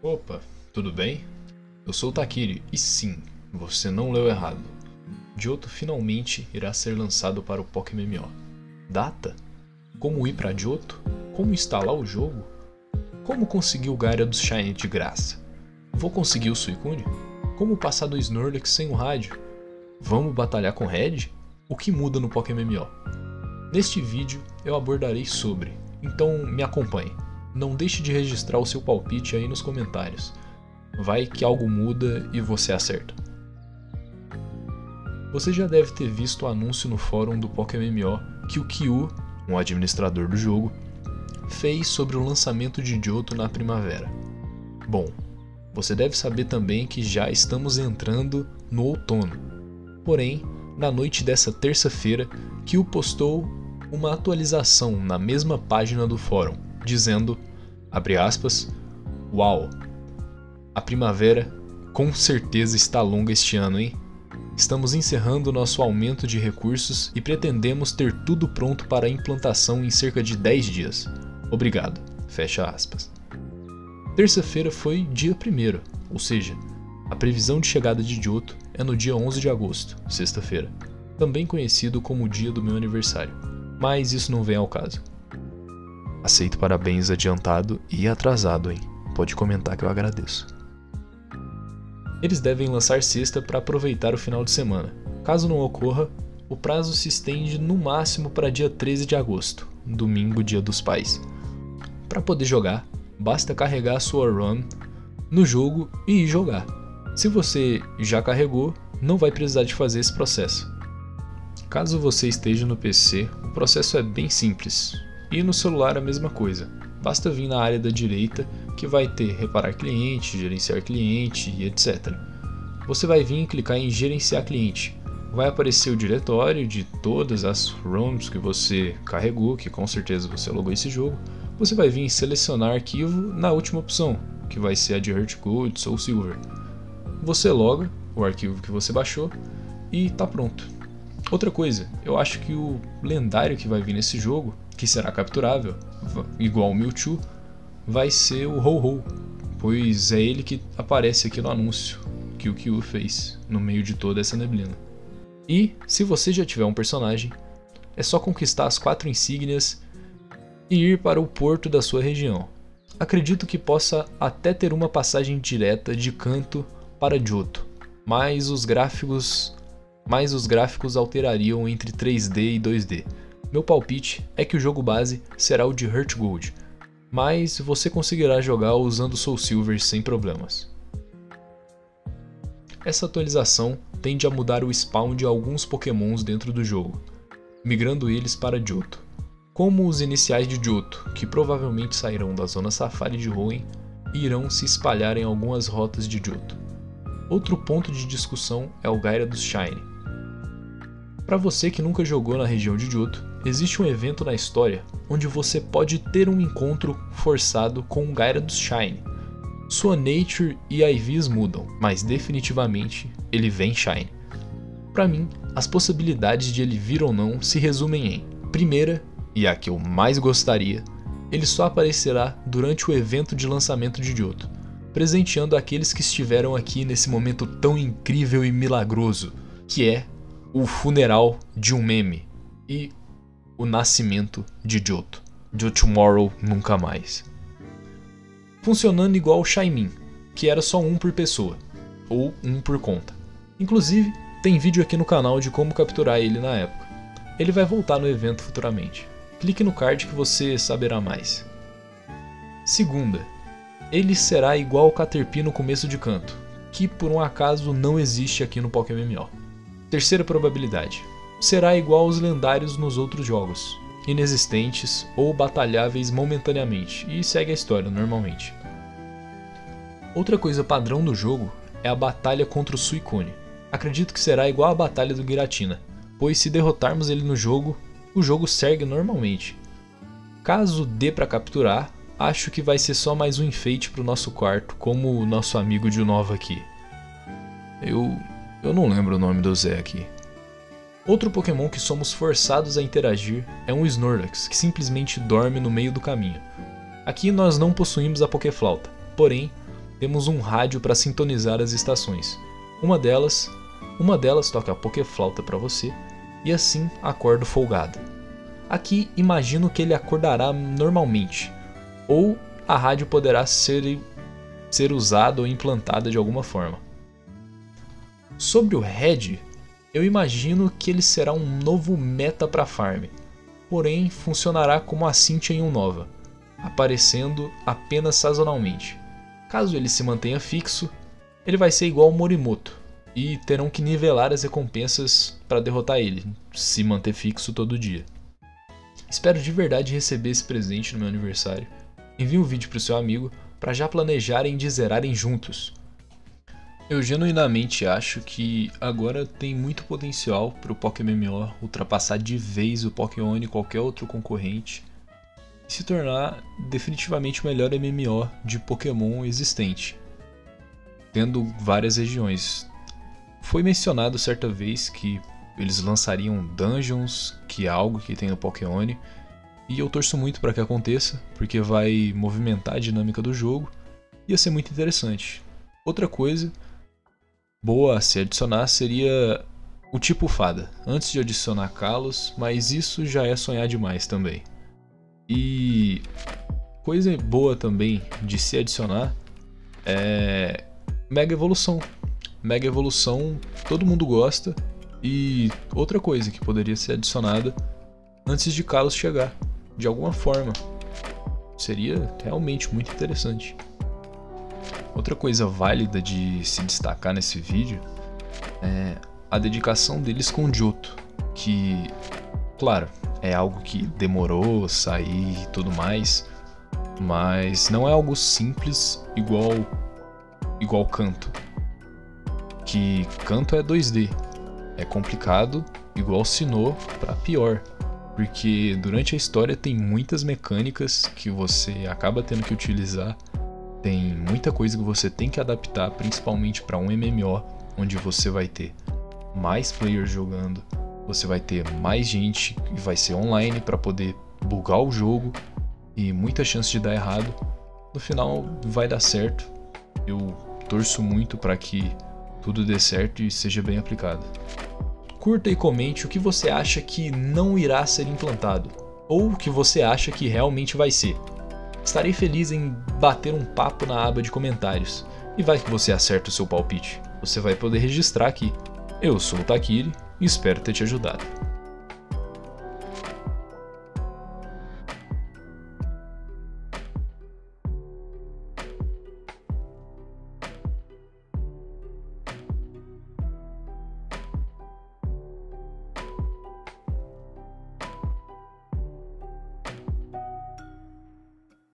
Opa, tudo bem? Eu sou o Takiri e sim, você não leu errado. Johto finalmente irá ser lançado para o Pokémon MMO. Data? Como ir para Johto? Como instalar o jogo? Como conseguir o Gaia dos Shine de graça? Vou conseguir o Suicune? Como passar do Snorlax sem o rádio? Vamos batalhar com Red? O que muda no Pokémon MMO? Neste vídeo eu abordarei sobre, então me acompanhe. Não deixe de registrar o seu palpite aí nos comentários. Vai que algo muda e você acerta. Você já deve ter visto o anúncio no fórum do Pokémon MMO que o Kyu, um administrador do jogo, fez sobre o lançamento de Johto na primavera. Bom, você deve saber também que já estamos entrando no outono. Porém, na noite dessa terça-feira, Kyu postou uma atualização na mesma página do fórum, dizendo, abre aspas, Uau! A primavera com certeza está longa este ano, hein? Estamos encerrando nosso aumento de recursos e pretendemos ter tudo pronto para implantação em cerca de 10 dias. Obrigado. Fecha aspas. Terça-feira foi dia 1, ou seja, a previsão de chegada de Johto é no dia 11 de agosto, sexta-feira, também conhecido como o dia do meu aniversário, mas isso não vem ao caso. Aceito parabéns adiantado e atrasado, hein? Pode comentar que eu agradeço. Eles devem lançar sexta para aproveitar o final de semana. Caso não ocorra, o prazo se estende no máximo para dia 13 de agosto, domingo, dia dos pais. Para poder jogar, basta carregar a sua ROM no jogo e ir jogar. Se você já carregou, não vai precisar de fazer esse processo. Caso você esteja no PC, o processo é bem simples. E no celular a mesma coisa. Basta vir na área da direita que vai ter reparar cliente, gerenciar cliente e etc. Você vai vir e clicar em gerenciar cliente. Vai aparecer o diretório de todas as ROMs que você carregou, que com certeza você logou esse jogo. Você vai vir em selecionar arquivo na última opção, que vai ser a de Heart Gold ou Silver você loga o arquivo que você baixou e tá pronto. Outra coisa, eu acho que o lendário que vai vir nesse jogo, que será capturável, igual o Mewtwo, vai ser o Ho-Ho, pois é ele que aparece aqui no anúncio que o Kyu fez no meio de toda essa neblina. E, se você já tiver um personagem, é só conquistar as quatro insígnias e ir para o porto da sua região. Acredito que possa até ter uma passagem direta de canto para Johto, mas os gráficos, mas os gráficos alterariam entre 3D e 2D. Meu palpite é que o jogo base será o de Heart Gold, mas você conseguirá jogar usando Soul Silver sem problemas. Essa atualização tende a mudar o spawn de alguns pokémons dentro do jogo, migrando eles para Johto. Como os iniciais de Johto, que provavelmente sairão da zona safari de Hoenn e irão se espalhar em algumas rotas de Johto. Outro ponto de discussão é o Gaira dos Shine. Para você que nunca jogou na região de Johto, existe um evento na história onde você pode ter um encontro forçado com o Gaira dos Shine. Sua nature e IVs mudam, mas definitivamente ele vem Shine. Para mim, as possibilidades de ele vir ou não se resumem em: primeira, e a que eu mais gostaria, ele só aparecerá durante o evento de lançamento de Johto presenteando aqueles que estiveram aqui nesse momento tão incrível e milagroso, que é o funeral de um meme e o nascimento de Johto. De Tomorrow Nunca Mais. Funcionando igual o Shaimin, que era só um por pessoa, ou um por conta. Inclusive, tem vídeo aqui no canal de como capturar ele na época. Ele vai voltar no evento futuramente. Clique no card que você saberá mais. Segunda, ele será igual ao Caterpie no começo de canto, que por um acaso não existe aqui no Pokémon MMO. Terceira probabilidade, será igual aos lendários nos outros jogos, inexistentes ou batalháveis momentaneamente, e segue a história normalmente. Outra coisa padrão do jogo é a batalha contra o Suicune. Acredito que será igual à batalha do Giratina, pois se derrotarmos ele no jogo, o jogo segue normalmente. Caso dê para capturar, acho que vai ser só mais um enfeite pro nosso quarto, como o nosso amigo de Nova aqui. Eu. eu não lembro o nome do Zé aqui. Outro Pokémon que somos forçados a interagir é um Snorlax, que simplesmente dorme no meio do caminho. Aqui nós não possuímos a Pokéflauta, porém, temos um rádio para sintonizar as estações. Uma delas, uma delas toca a Pokéflauta para você e assim acordo folgado. Aqui imagino que ele acordará normalmente, ou a rádio poderá ser, ser usada ou implantada de alguma forma. Sobre o Red, eu imagino que ele será um novo meta para farm, porém funcionará como a Cynthia em um Nova, aparecendo apenas sazonalmente. Caso ele se mantenha fixo, ele vai ser igual ao Morimoto, e terão que nivelar as recompensas para derrotar ele, se manter fixo todo dia. Espero de verdade receber esse presente no meu aniversário. Envie um vídeo para o seu amigo para já planejarem de zerarem juntos. Eu genuinamente acho que agora tem muito potencial para o Pokémon ultrapassar de vez o Pokémon e qualquer outro concorrente e se tornar definitivamente o melhor MMO de Pokémon existente, tendo várias regiões. Foi mencionado certa vez que eles lançariam dungeons, que é algo que tem no Pokémon, e eu torço muito para que aconteça, porque vai movimentar a dinâmica do jogo, e ia ser muito interessante. Outra coisa boa a se adicionar seria o tipo fada, antes de adicionar Kalos, mas isso já é sonhar demais também. E coisa boa também de se adicionar é Mega Evolução. Mega Evolução todo mundo gosta e outra coisa que poderia ser adicionada antes de Kalos chegar, de alguma forma. Seria realmente muito interessante. Outra coisa válida de se destacar nesse vídeo é a dedicação deles com Johto, que, claro, é algo que demorou sair e tudo mais, mas não é algo simples igual igual canto. Que canto é 2D. É complicado igual Sinnoh para pior, porque durante a história tem muitas mecânicas que você acaba tendo que utilizar. Tem muita coisa que você tem que adaptar, principalmente para um MMO onde você vai ter mais players jogando, você vai ter mais gente e vai ser online para poder bugar o jogo e muita chance de dar errado. No final vai dar certo. Eu torço muito para que tudo dê certo e seja bem aplicado. Curta e comente o que você acha que não irá ser implantado ou o que você acha que realmente vai ser. Estarei feliz em bater um papo na aba de comentários e vai que você acerta o seu palpite. Você vai poder registrar aqui. Eu sou o Takiri e espero ter te ajudado.